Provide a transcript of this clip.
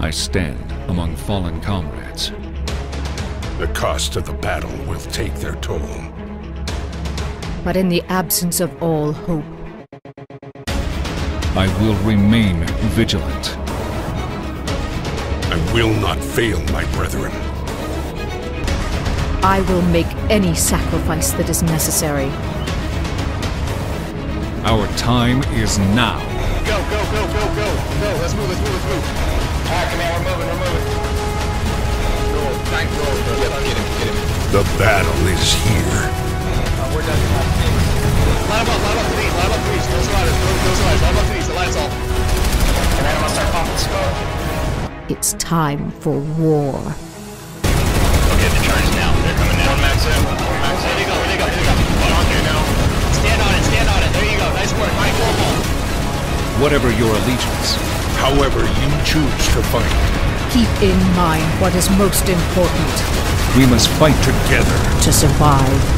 I stand among fallen comrades. The cost of the battle will take their toll. But in the absence of all hope, I will remain vigilant. I will not fail my brethren. I will make any sacrifice that is necessary. Our time is now. Go, go, go, go, go, go. Let's move, let's move, let's move. The battle is here. We're done. Line him up, line up line line up the lights all. Command, I'm start pumping smoke. It's time for war. Okay, the charge now. They're coming now. One max. There go, there go, there go. On here now. Stand on it, stand on it. There you go. Nice work. Whatever your allegiance, However you choose to fight, Keep in mind what is most important we must fight together. to survive.